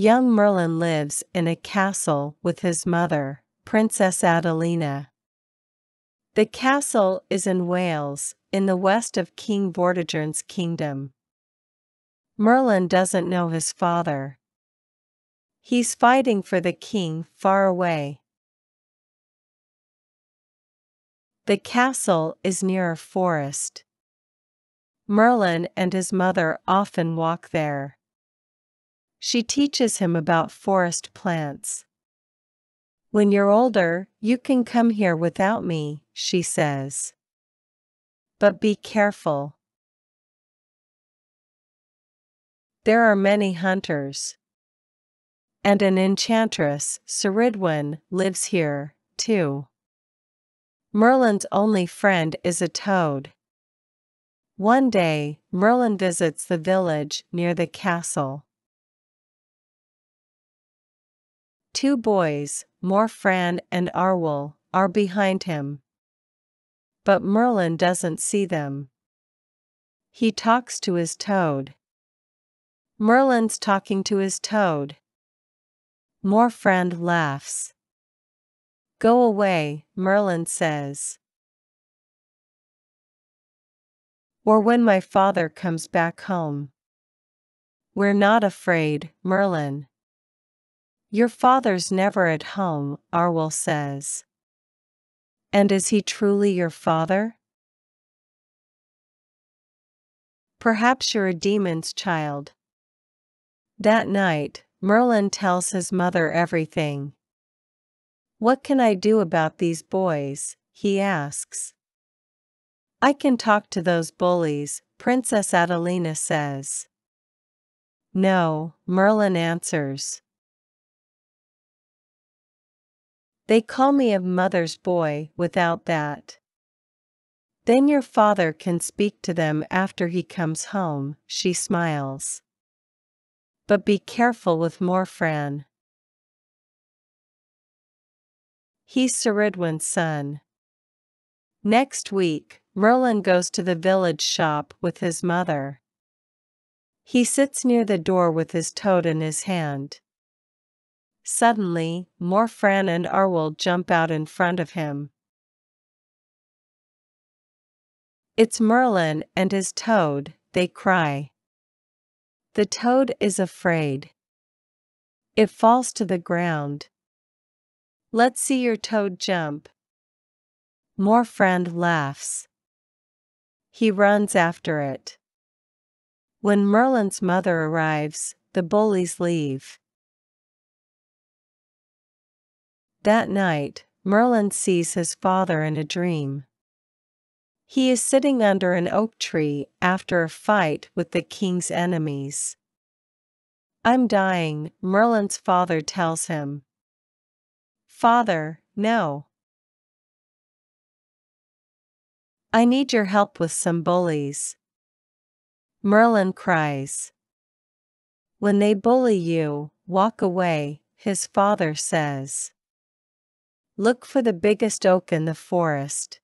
Young Merlin lives in a castle with his mother, Princess Adelina. The castle is in Wales, in the west of King Vortigern's kingdom. Merlin doesn't know his father. He's fighting for the king far away. The castle is near a forest. Merlin and his mother often walk there. She teaches him about forest plants. When you're older, you can come here without me, she says. But be careful. There are many hunters. And an enchantress, Ceridwen, lives here, too. Merlin's only friend is a toad. One day, Merlin visits the village near the castle. Two boys, Morfran and Arwol, are behind him. But Merlin doesn't see them. He talks to his toad. Merlin's talking to his toad. Morfran laughs. Go away, Merlin says. Or when my father comes back home. We're not afraid, Merlin. Your father's never at home, Arwol says. And is he truly your father? Perhaps you're a demon's child. That night, Merlin tells his mother everything. What can I do about these boys? he asks. I can talk to those bullies, Princess Adelina says. No, Merlin answers. They call me a mother's boy without that. Then your father can speak to them after he comes home, she smiles. But be careful with Morfran. He's Ceridwen's son. Next week, Merlin goes to the village shop with his mother. He sits near the door with his toad in his hand. Suddenly, Morfran and Arwol jump out in front of him. It's Merlin and his toad, they cry. The toad is afraid. It falls to the ground. Let's see your toad jump. Morfran laughs. He runs after it. When Merlin's mother arrives, the bullies leave. That night, Merlin sees his father in a dream. He is sitting under an oak tree after a fight with the king's enemies. I'm dying, Merlin's father tells him. Father, no. I need your help with some bullies. Merlin cries. When they bully you, walk away, his father says. Look for the biggest oak in the forest.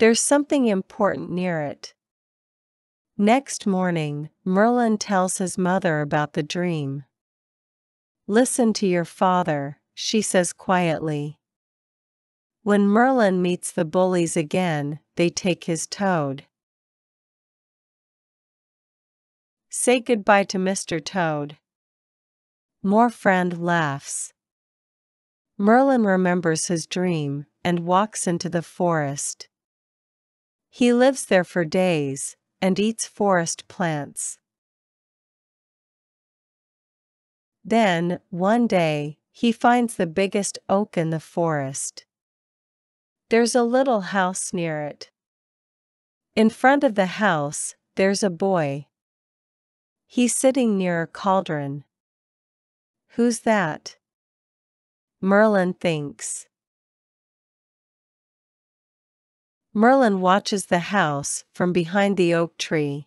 There's something important near it. Next morning, Merlin tells his mother about the dream. Listen to your father, she says quietly. When Merlin meets the bullies again, they take his toad. Say goodbye to Mr. Toad. Morfran laughs. Merlin remembers his dream and walks into the forest. He lives there for days and eats forest plants. Then, one day, he finds the biggest oak in the forest. There's a little house near it. In front of the house, there's a boy. He's sitting near a cauldron. Who's that? Merlin thinks. Merlin watches the house from behind the oak tree.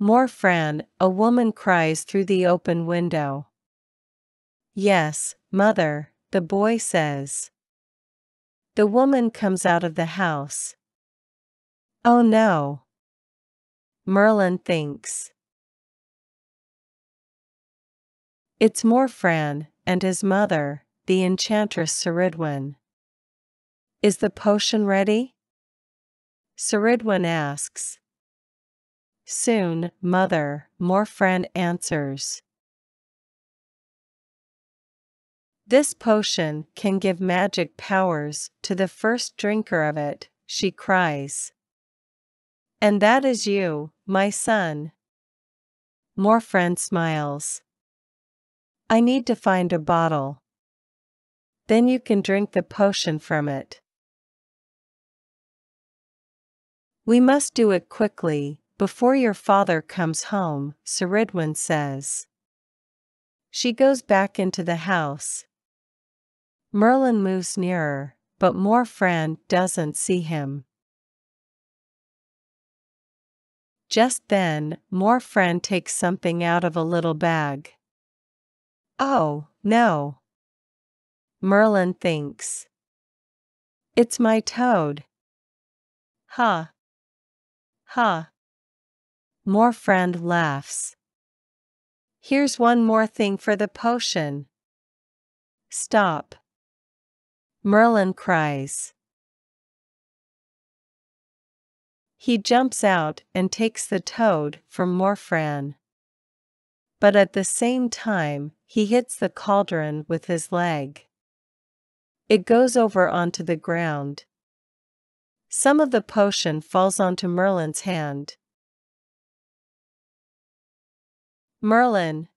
Morfran, a woman cries through the open window. Yes, mother, the boy says. The woman comes out of the house. Oh no. Merlin thinks. It's Morfran and his mother, the enchantress Ceridwen. Is the potion ready? Ceridwen asks. Soon, mother, Morfran answers. This potion can give magic powers to the first drinker of it, she cries. And that is you, my son. Morfran smiles. I need to find a bottle. Then you can drink the potion from it. We must do it quickly, before your father comes home, Ceridwen says. She goes back into the house. Merlin moves nearer, but Morfran doesn't see him. Just then, Morfran takes something out of a little bag. Oh, no. Merlin thinks. It's my toad. Ha. Ha. Morfran laughs. Here's one more thing for the potion. Stop. Merlin cries. He jumps out and takes the toad from Morfran. But at the same time, he hits the cauldron with his leg. It goes over onto the ground. Some of the potion falls onto Merlin's hand. Merlin!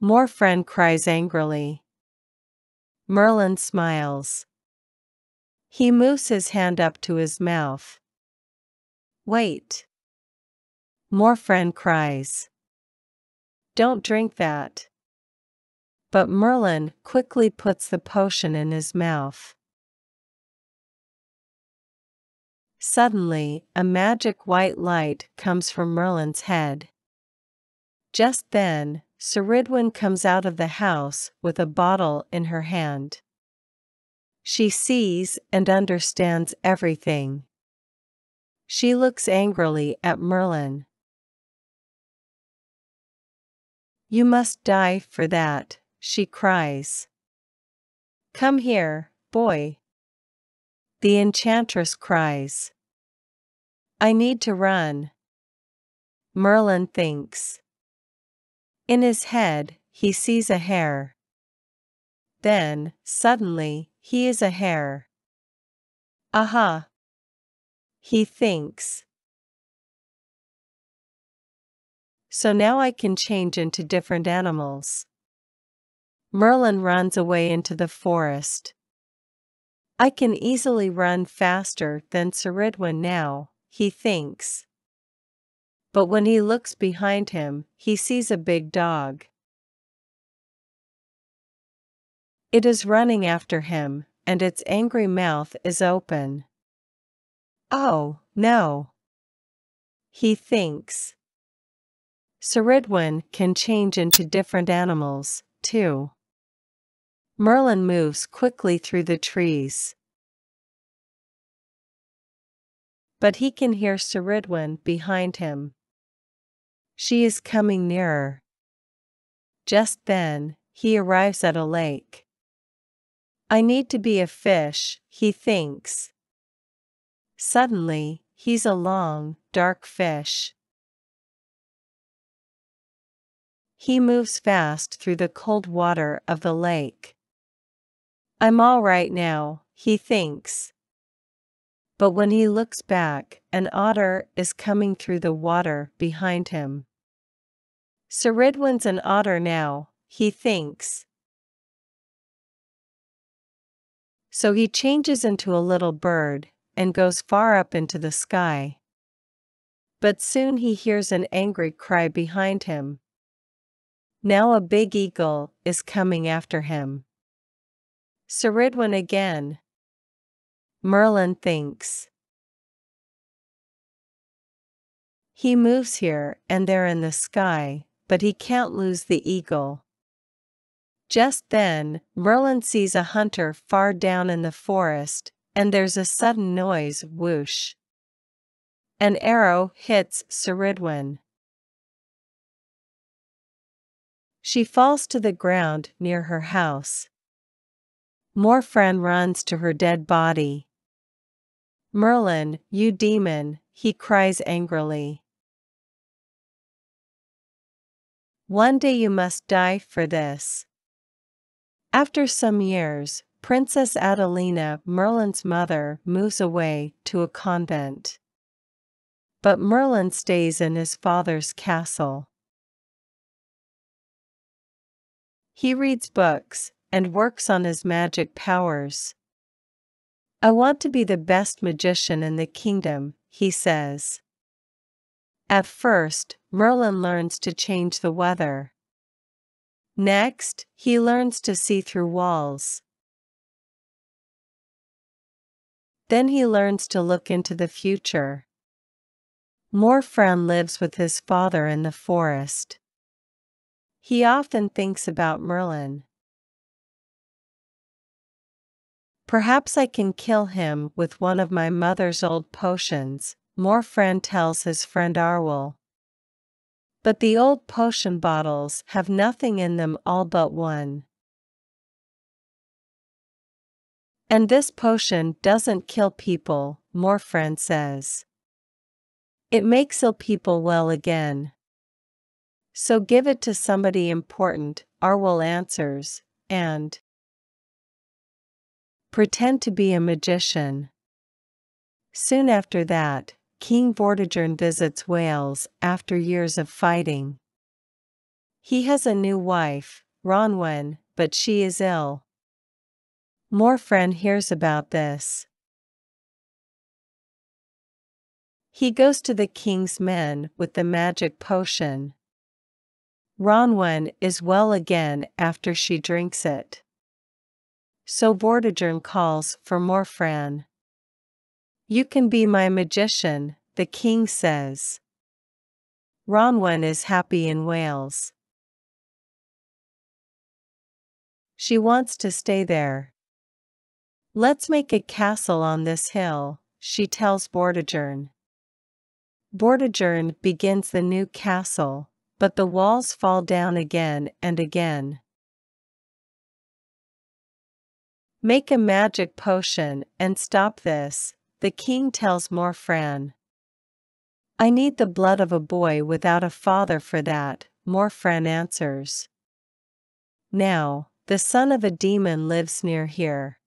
Morfran cries angrily. Merlin smiles. He moves his hand up to his mouth. Wait. Morfran cries. Don't drink that. But Merlin quickly puts the potion in his mouth. Suddenly, a magic white light comes from Merlin's head. Just then, Ceridwen comes out of the house with a bottle in her hand. She sees and understands everything. She looks angrily at Merlin. You must die for that, she cries. Come here, boy. The enchantress cries. I need to run. Merlin thinks. In his head, he sees a hare. Then, suddenly, he is a hare. Aha! He thinks. So now I can change into different animals. Merlin runs away into the forest. I can easily run faster than Ceridwen now, he thinks. But when he looks behind him, he sees a big dog. It is running after him, and its angry mouth is open. Oh, no. He thinks. Ceridwen can change into different animals, too. Merlin moves quickly through the trees. But he can hear Ceridwen behind him. She is coming nearer. Just then, he arrives at a lake. I need to be a fish, he thinks. Suddenly, he's a long, dark fish. He moves fast through the cold water of the lake. I'm all right now, he thinks. But when he looks back, an otter is coming through the water behind him. Ceridwen's an otter now, he thinks. So he changes into a little bird and goes far up into the sky. But soon he hears an angry cry behind him. Now a big eagle is coming after him. Ceridwen again. Merlin thinks. He moves here and there in the sky, but he can't lose the eagle. Just then, Merlin sees a hunter far down in the forest, and there's a sudden noise whoosh. An arrow hits Ceridwen. She falls to the ground near her house. Morfran runs to her dead body. Merlin, you demon, he cries angrily. One day you must die for this. After some years, Princess Adelina, Merlin's mother, moves away to a convent. But Merlin stays in his father's castle. He reads books and works on his magic powers. I want to be the best magician in the kingdom, he says. At first, Merlin learns to change the weather. Next, he learns to see through walls. Then he learns to look into the future. Morfran lives with his father in the forest. He often thinks about Merlin. Perhaps I can kill him with one of my mother's old potions, Morfran tells his friend Arwol. But the old potion bottles have nothing in them all but one. And this potion doesn't kill people, Morfran says. It makes ill people well again. So give it to somebody important, Arwol answers, and pretend to be a magician. Soon after that, King Vortigern visits Wales after years of fighting. He has a new wife, Ronwen, but she is ill. Morfran hears about this. He goes to the king's men with the magic potion. Rhonwen is well again after she drinks it. So Vortigern calls for Morfran. You can be my magician, the king says. Ronwen is happy in Wales. She wants to stay there. Let's make a castle on this hill, she tells Vortigern. Vortigern begins the new castle, but the walls fall down again and again. Make a magic potion and stop this, the king tells Morfran. I need the blood of a boy without a father for that, Morfran answers. Now, the son of a demon lives near here.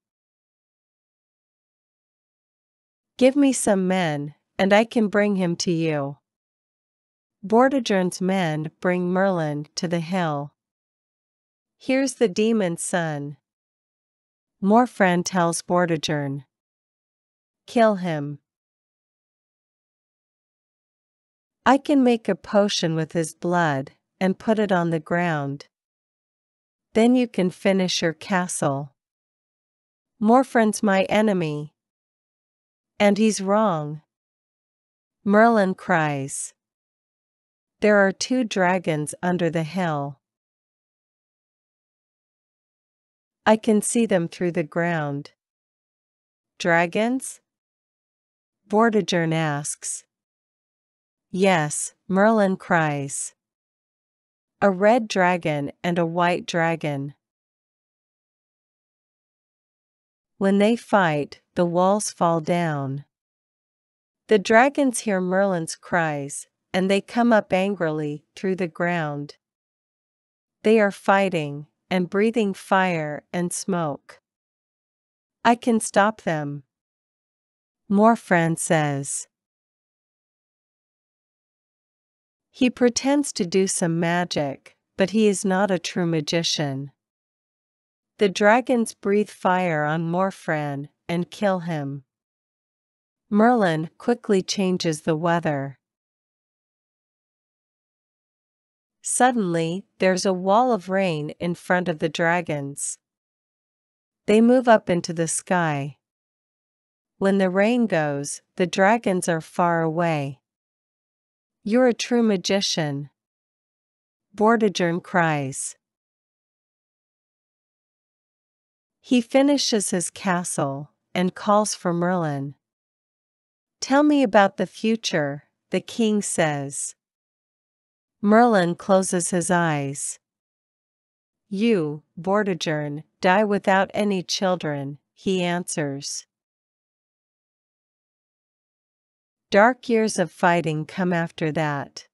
Give me some men, and I can bring him to you. Vortigern's men bring Merlin to the hill. Here's the demon's son. Morfran tells Vortigern. Kill him. I can make a potion with his blood and put it on the ground. Then you can finish your castle. Morfran's my enemy. And he's wrong. Merlin cries. There are two dragons under the hill. I can see them through the ground. Dragons? Vortigern asks. Yes, Merlin cries. A red dragon and a white dragon. When they fight, the walls fall down. The dragons hear Merlin's cries, and they come up angrily through the ground. They are fighting, and breathing fire and smoke. I can stop them. Morfran says. He pretends to do some magic, but he is not a true magician. The dragons breathe fire on Morfran and kill him. Merlin quickly changes the weather. Suddenly, there's a wall of rain in front of the dragons. They move up into the sky. When the rain goes, the dragons are far away. You're a true magician. Vortigern cries. He finishes his castle and calls for Merlin. Tell me about the future, the king says. Merlin closes his eyes. You, Vortigern, die without any children, he answers. Dark years of fighting come after that.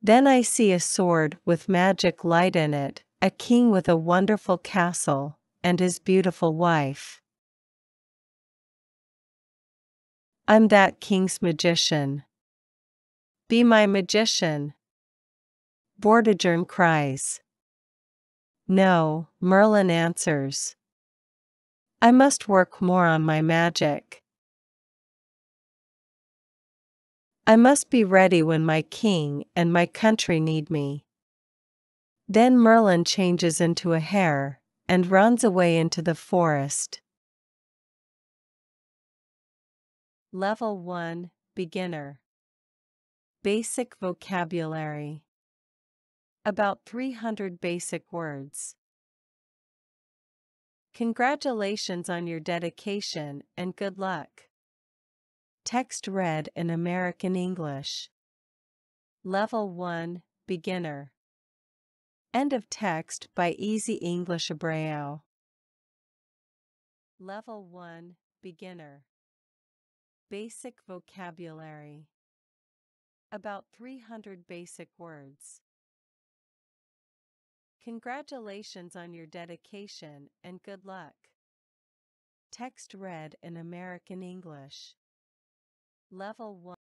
Then I see a sword with magic light in it, a king with a wonderful castle, and his beautiful wife. I'm that king's magician. Be my magician. Vortigern cries. No, Merlin answers. I must work more on my magic. I must be ready when my king and my country need me. Then Merlin changes into a hare and runs away into the forest. Level 1 Beginner Basic vocabulary About 300 basic words. Congratulations on your dedication and good luck. Text read in American English. Level 1 Beginner. End of text by Easy English Abraão. Level 1 Beginner. Basic vocabulary. About 300 basic words. Congratulations on your dedication and good luck. Text read in American English. Level 1